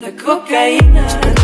The cocaína,